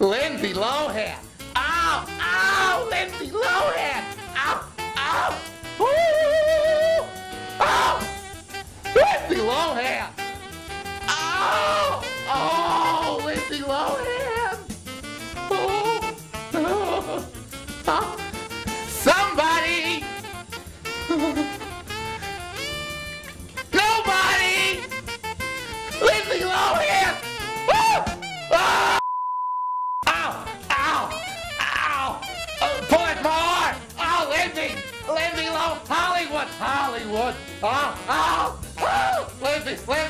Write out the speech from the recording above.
Lindsay Lohan. Ow, ow, Lindsay Lohan. Ow, ow. Ooh, ow. Lindsay Lohan. Ow, oh, Lindsay Lohan. Oh, oh, Ow! Ow! Oh, pull it more! Oh, Lindsay! Lindsay Low! Hollywood! Hollywood! Oh! Oh! Oh! Low! Oh! Ah!